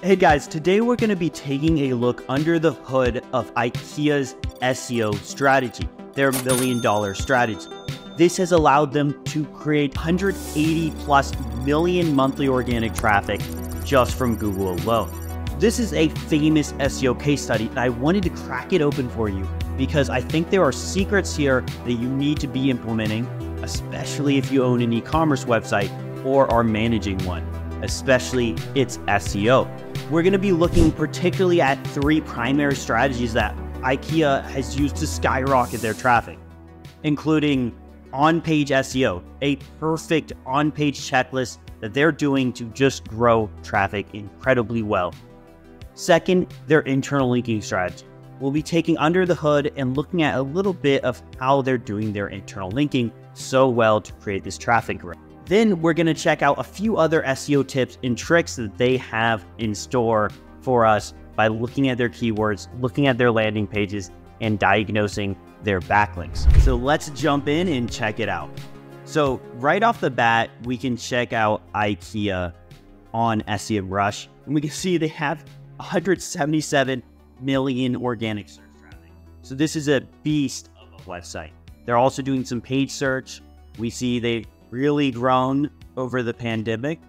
Hey guys, today we're going to be taking a look under the hood of IKEA's SEO strategy, their million dollar strategy. This has allowed them to create 180 plus million monthly organic traffic just from Google alone. This is a famous SEO case study, and I wanted to crack it open for you because I think there are secrets here that you need to be implementing, especially if you own an e commerce website or are managing one especially its SEO. We're going to be looking particularly at three primary strategies that IKEA has used to skyrocket their traffic, including on page SEO, a perfect on page checklist that they're doing to just grow traffic incredibly well. Second, their internal linking strategy. We'll be taking under the hood and looking at a little bit of how they're doing their internal linking so well to create this traffic growth. Then we're going to check out a few other SEO tips and tricks that they have in store for us by looking at their keywords, looking at their landing pages, and diagnosing their backlinks. So let's jump in and check it out. So right off the bat, we can check out IKEA on SEMrush, and we can see they have 177 million organic search traffic. So this is a beast of a website. They're also doing some page search. We see they really grown over the pandemic.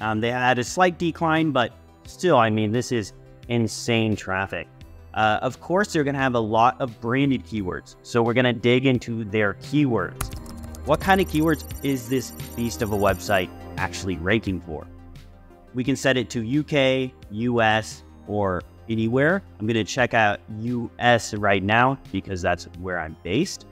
Um, they had a slight decline, but still, I mean, this is insane traffic. Uh, of course, they're going to have a lot of branded keywords. So we're going to dig into their keywords. What kind of keywords is this beast of a website actually ranking for? We can set it to UK, US, or anywhere. I'm going to check out US right now because that's where I'm based,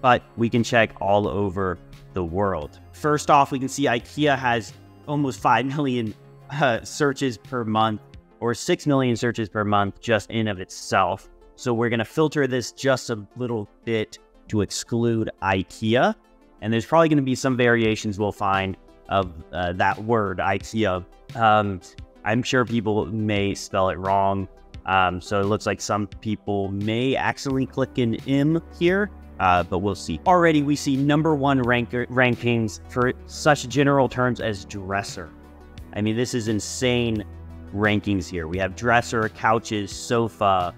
but we can check all over the world. First off, we can see IKEA has almost 5 million uh, searches per month or 6 million searches per month just in of itself. So we're going to filter this just a little bit to exclude IKEA. And there's probably going to be some variations we'll find of uh, that word, IKEA. Um, I'm sure people may spell it wrong. Um, so it looks like some people may accidentally click an M here uh, but we'll see. Already, we see number one ranker, rankings for such general terms as dresser. I mean, this is insane rankings here. We have dresser, couches, sofa.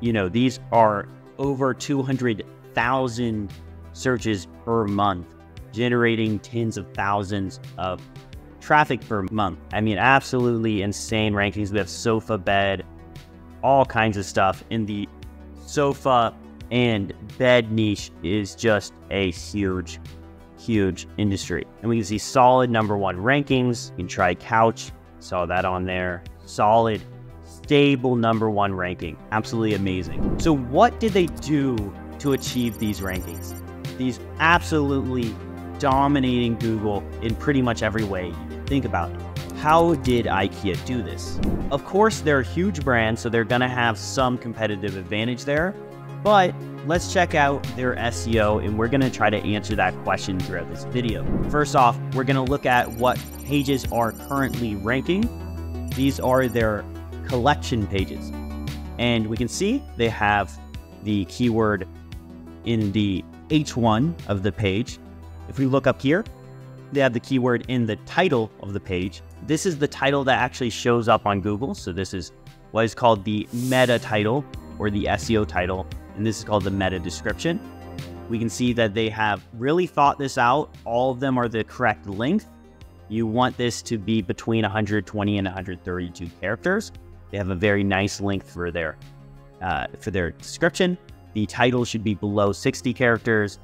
You know, these are over 200,000 searches per month, generating tens of thousands of traffic per month. I mean, absolutely insane rankings. We have sofa bed, all kinds of stuff in the sofa and bed niche is just a huge, huge industry. And we can see solid number one rankings. You can try couch, saw that on there. Solid, stable number one ranking. Absolutely amazing. So, what did they do to achieve these rankings? These absolutely dominating Google in pretty much every way you think about it. How did IKEA do this? Of course, they're a huge brand, so they're to have some competitive advantage there. But let's check out their SEO and we're gonna try to answer that question throughout this video. First off, we're gonna look at what pages are currently ranking. These are their collection pages. And we can see they have the keyword in the H1 of the page. If we look up here, they have the keyword in the title of the page. This is the title that actually shows up on Google. So this is what is called the meta title or the SEO title and this is called the meta description. We can see that they have really thought this out. All of them are the correct length. You want this to be between 120 and 132 characters. They have a very nice length for their uh, for their description. The title should be below 60 characters,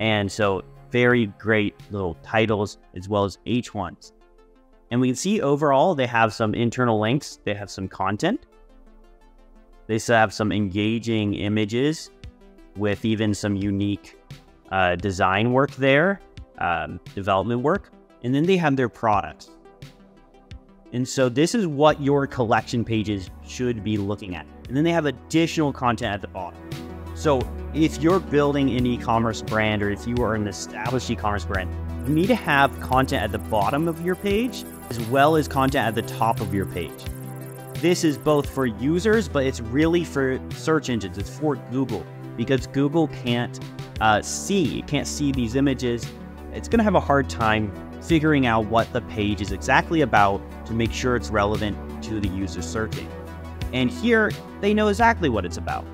and so very great little titles as well as H1s. And we can see overall they have some internal links. They have some content. They still have some engaging images with even some unique uh, design work there, um, development work. And then they have their products. And so this is what your collection pages should be looking at. And then they have additional content at the bottom. So if you're building an e-commerce brand or if you are an established e-commerce brand, you need to have content at the bottom of your page as well as content at the top of your page. This is both for users, but it's really for search engines. It's for Google because Google can't uh, see, can't see these images. It's going to have a hard time figuring out what the page is exactly about to make sure it's relevant to the user searching. And here, they know exactly what it's about.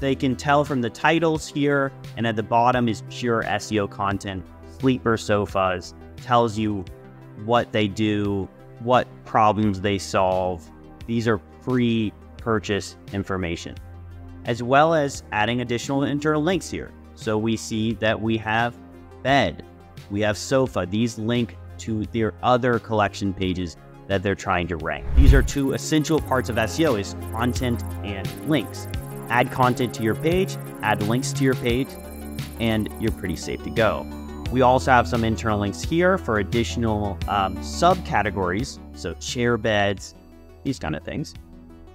They can tell from the titles here, and at the bottom is pure SEO content. Sleeper Sofas tells you what they do, what problems they solve. These are pre purchase information, as well as adding additional internal links here. So we see that we have bed, we have sofa. These link to their other collection pages that they're trying to rank. These are two essential parts of SEO is content and links. Add content to your page, add links to your page, and you're pretty safe to go. We also have some internal links here for additional um, subcategories, so chair beds, these kind of things,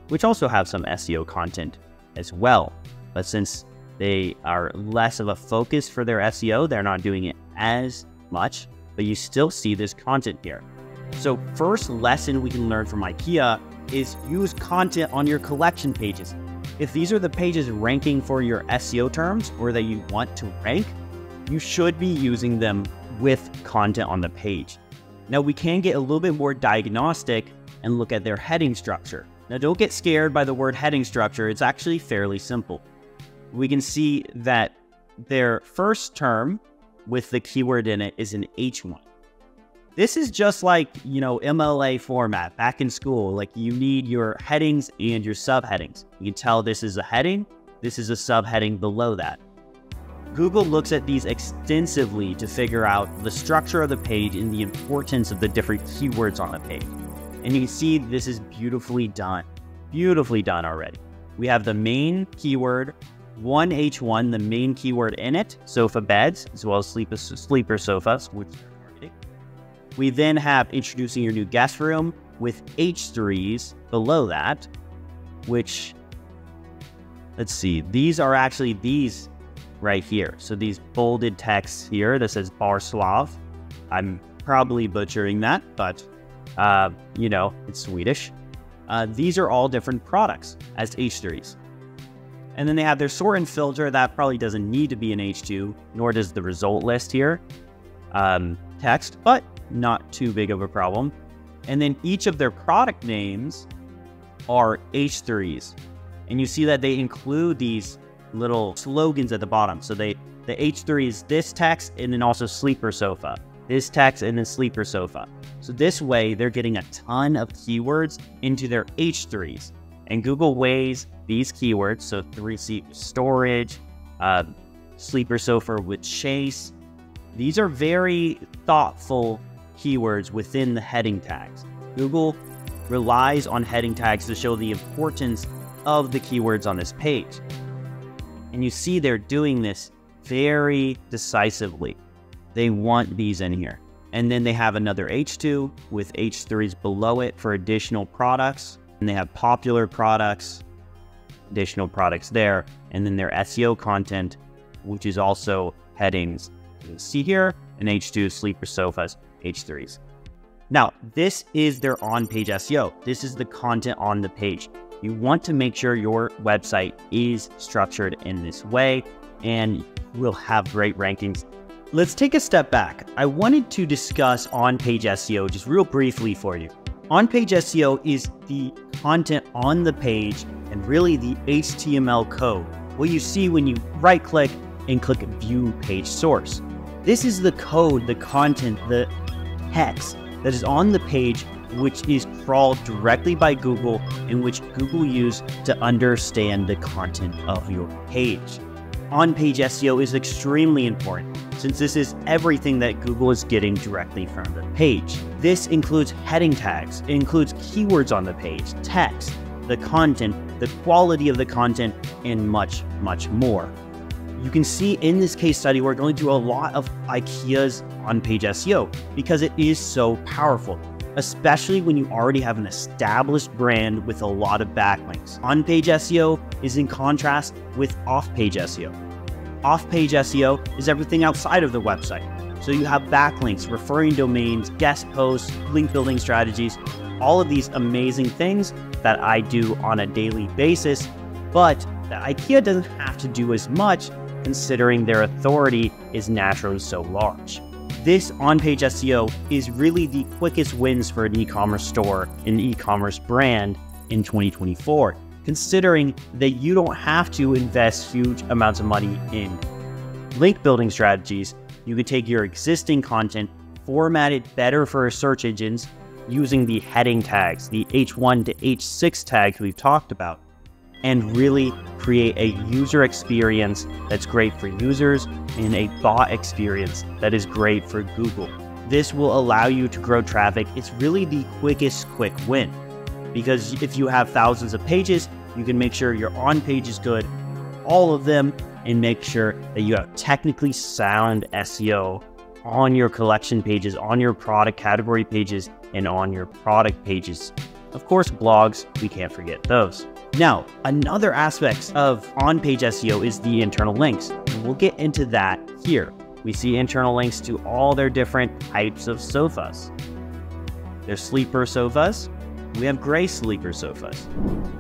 which also have some SEO content as well. But since they are less of a focus for their SEO, they're not doing it as much, but you still see this content here. So, first lesson we can learn from IKEA is use content on your collection pages. If these are the pages ranking for your SEO terms or that you want to rank, you should be using them with content on the page. Now, we can get a little bit more diagnostic and look at their heading structure. Now, don't get scared by the word heading structure, it's actually fairly simple. We can see that their first term with the keyword in it is an H1. This is just like, you know, MLA format back in school. Like you need your headings and your subheadings. You can tell this is a heading, this is a subheading below that. Google looks at these extensively to figure out the structure of the page and the importance of the different keywords on the page. And you can see this is beautifully done. Beautifully done already. We have the main keyword, 1H1, the main keyword in it, sofa beds, as well as sleeper, sleeper sofas, which we then have introducing your new guest room with H3s below that, which, let's see, these are actually these right here. So these bolded texts here that says Barslav. I'm probably butchering that, but, uh, you know, it's Swedish. Uh, these are all different products as H3s. And then they have their sort and filter. That probably doesn't need to be an H2, nor does the result list here um, text, but not too big of a problem. And then each of their product names are H3s. And you see that they include these little slogans at the bottom. So they the H3 is this text and then also sleeper sofa. This text and then sleeper sofa. So this way they're getting a ton of keywords into their H3s. And Google weighs these keywords, so three seat storage, uh, sleeper sofa with chaise. These are very thoughtful keywords within the heading tags. Google relies on heading tags to show the importance of the keywords on this page. And you see they're doing this very decisively. They want these in here. And then they have another H2 with H3s below it for additional products. And they have popular products, additional products there. And then their SEO content, which is also headings. See here an H2 sleeper sofas H3s. Now, this is their on page SEO. This is the content on the page. You want to make sure your website is structured in this way and will have great rankings. Let's take a step back. I wanted to discuss on page SEO just real briefly for you. On page SEO is the content on the page and really the HTML code, what you see when you right click and click view page source. This is the code, the content, the text that is on the page which is crawled directly by Google and which Google use to understand the content of your page. On-page SEO is extremely important since this is everything that Google is getting directly from the page. This includes heading tags, it includes keywords on the page, text, the content, the quality of the content, and much, much more. You can see in this case study, we're going through a lot of IKEA's on-page SEO because it is so powerful, especially when you already have an established brand with a lot of backlinks. On-page SEO is in contrast with off-page SEO. Off-page SEO is everything outside of the website. So you have backlinks, referring domains, guest posts, link building strategies, all of these amazing things that I do on a daily basis, but that IKEA doesn't have to do as much considering their authority is naturally so large. This on page SEO is really the quickest wins for an e commerce store, an e commerce brand in 2024, considering that you don't have to invest huge amounts of money in link building strategies. You could take your existing content, format it better for search engines using the heading tags, the H1 to H6 tags we've talked about, and really create a user experience that's great for users and a bot experience that is great for Google. This will allow you to grow traffic. It's really the quickest quick win because if you have thousands of pages, you can make sure your on page is good, all of them, and make sure that you have technically sound SEO on your collection pages, on your product category pages, and on your product pages. Of course, blogs, we can't forget those. Now, another aspect of on page SEO is the internal links. And we'll get into that here. We see internal links to all their different types of sofas. There's sleeper sofas. We have gray sleeper sofas.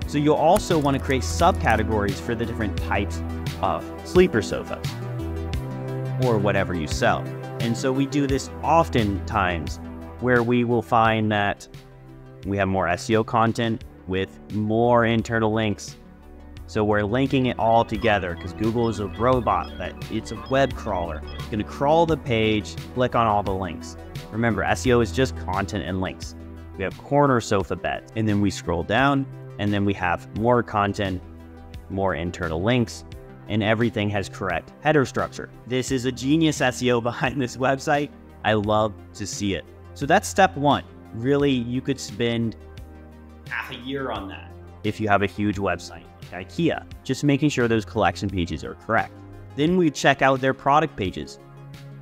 So you'll also want to create subcategories for the different types of sleeper sofas or whatever you sell. And so we do this oftentimes where we will find that we have more SEO content with more internal links. So we're linking it all together because Google is a robot that it's a web crawler. It's going to crawl the page, click on all the links. Remember, SEO is just content and links. We have corner sofa beds, and then we scroll down, and then we have more content, more internal links, and everything has correct header structure. This is a genius SEO behind this website. I love to see it. So that's step one. Really, you could spend half a year on that if you have a huge website like IKEA, just making sure those collection pages are correct. Then we check out their product pages,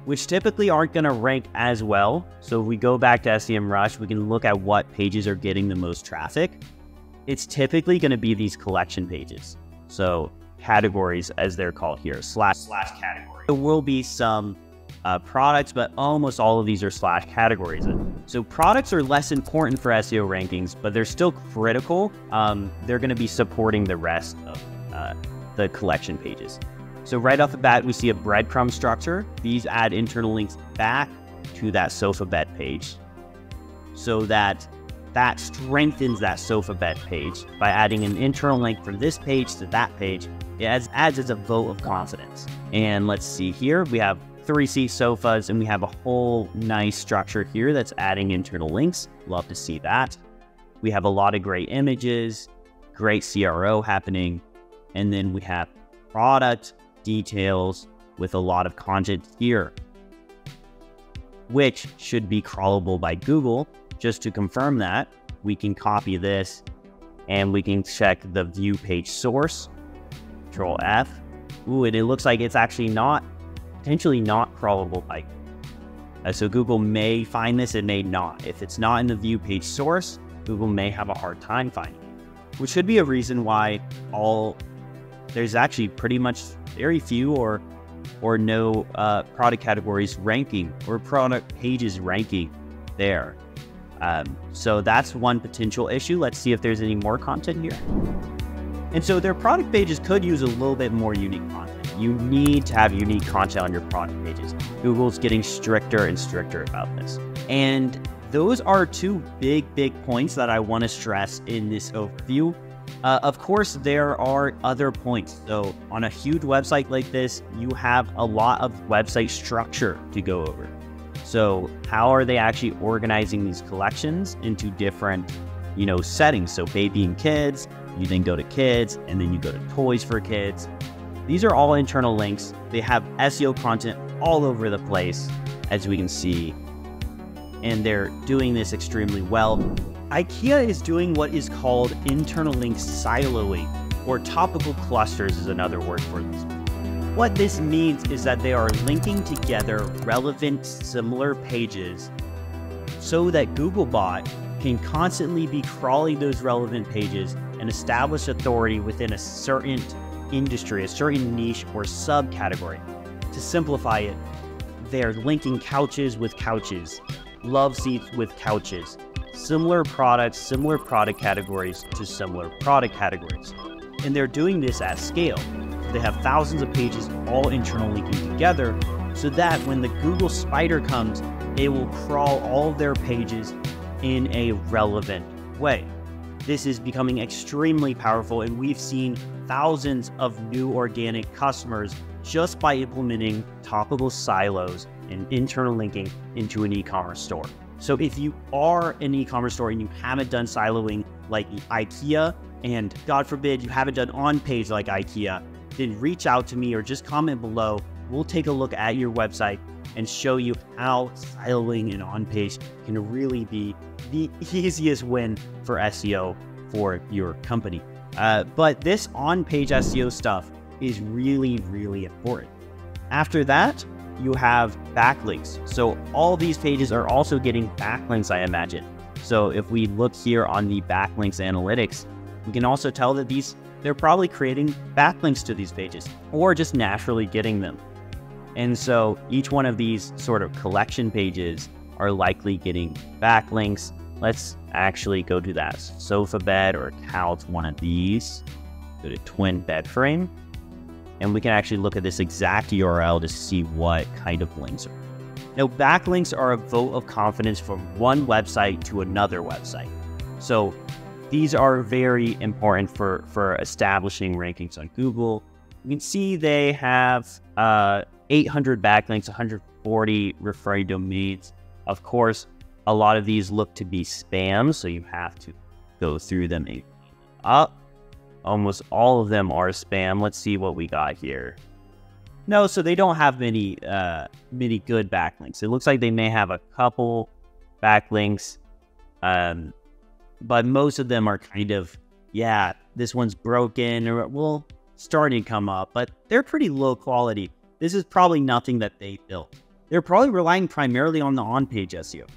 which typically aren't going to rank as well. So if we go back to SEMrush, we can look at what pages are getting the most traffic. It's typically going to be these collection pages. So categories, as they're called here, slash slash category. There will be some uh, products, but almost all of these are slash categories. So products are less important for SEO rankings, but they're still critical. Um, they're going to be supporting the rest of uh, the collection pages. So right off the bat, we see a breadcrumb structure. These add internal links back to that sofa bed page so that that strengthens that sofa bed page by adding an internal link from this page to that page. It adds, adds as a vote of confidence. And let's see here, we have three seat sofas, and we have a whole nice structure here that's adding internal links. Love to see that. We have a lot of great images, great CRO happening, and then we have product details with a lot of content here, which should be crawlable by Google. Just to confirm that, we can copy this and we can check the view page source, Control F. Ooh, and it looks like it's actually not potentially not crawlable by uh, so Google may find this, it may not. If it's not in the view page source, Google may have a hard time finding it, which should be a reason why all there's actually pretty much very few or or no uh, product categories ranking or product pages ranking there. Um, so that's one potential issue. Let's see if there's any more content here. And so their product pages could use a little bit more unique content. You need to have unique content on your product pages. Google's getting stricter and stricter about this. And those are two big, big points that I want to stress in this overview. Uh, of course, there are other points. So, on a huge website like this, you have a lot of website structure to go over. So, how are they actually organizing these collections into different, you know, settings? So, baby and kids, you then go to kids, and then you go to toys for kids. These are all internal links. They have SEO content all over the place, as we can see, and they're doing this extremely well. IKEA is doing what is called internal link siloing, or topical clusters is another word for this. What this means is that they are linking together relevant similar pages so that Googlebot can constantly be crawling those relevant pages and establish authority within a certain industry, a certain niche or subcategory. To simplify it, they're linking couches with couches, love seats with couches, similar products, similar product categories to similar product categories. And they're doing this at scale. They have thousands of pages all internal linking together so that when the Google spider comes, it will crawl all their pages in a relevant way. This is becoming extremely powerful, and we've seen thousands of new organic customers just by implementing topical silos and internal linking into an e commerce store. So, if you are an e commerce store and you haven't done siloing like IKEA, and God forbid you haven't done on page like IKEA, then reach out to me or just comment below. We'll take a look at your website and show you how siloing and on page can really be the easiest win for SEO for your company. Uh, but this on page SEO stuff is really, really important. After that, you have backlinks. So all these pages are also getting backlinks, I imagine. So if we look here on the backlinks analytics, we can also tell that these they're probably creating backlinks to these pages or just naturally getting them. And so each one of these sort of collection pages are likely getting backlinks. Let's actually go to that sofa bed or couch, one of these. Go to twin bed frame. And we can actually look at this exact URL to see what kind of links are. Now, backlinks are a vote of confidence from one website to another website. So these are very important for, for establishing rankings on Google. You can see they have uh, 800 backlinks, 140 referring domains. Of course, a lot of these look to be spam, so you have to go through them up. Almost all of them are spam. Let's see what we got here. No, so they don't have many uh, many good backlinks. It looks like they may have a couple backlinks. Um, but most of them are kind of, yeah, this one's broken or will starting to come up, but they're pretty low quality. This is probably nothing that they built. They're probably relying primarily on the on-page SEO.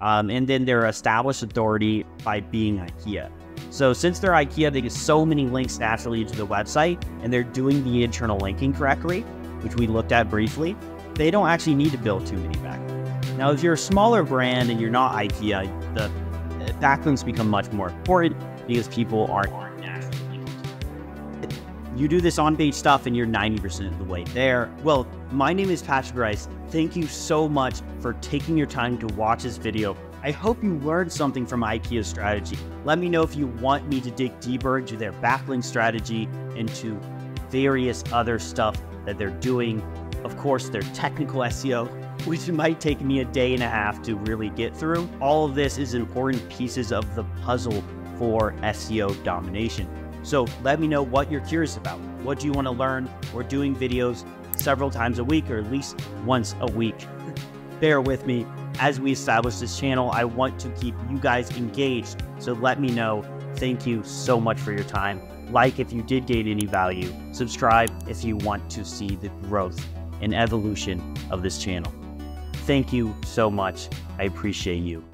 Um, and then their established authority by being IKEA. So since they're IKEA, they get so many links naturally into the website, and they're doing the internal linking correctly, which we looked at briefly. They don't actually need to build too many backlinks. Now, if you're a smaller brand and you're not IKEA, the backlinks become much more important because people aren't you do this on page stuff and you're 90% of the way there. Well, my name is Patrick Rice. Thank you so much for taking your time to watch this video. I hope you learned something from IKEA's strategy. Let me know if you want me to dig deeper into their backlink strategy, into various other stuff that they're doing. Of course, their technical SEO, which might take me a day and a half to really get through. All of this is important pieces of the puzzle for SEO domination. So let me know what you're curious about. What do you want to learn? We're doing videos several times a week or at least once a week. Bear with me as we establish this channel. I want to keep you guys engaged. So let me know. Thank you so much for your time. Like if you did gain any value. Subscribe if you want to see the growth and evolution of this channel. Thank you so much. I appreciate you.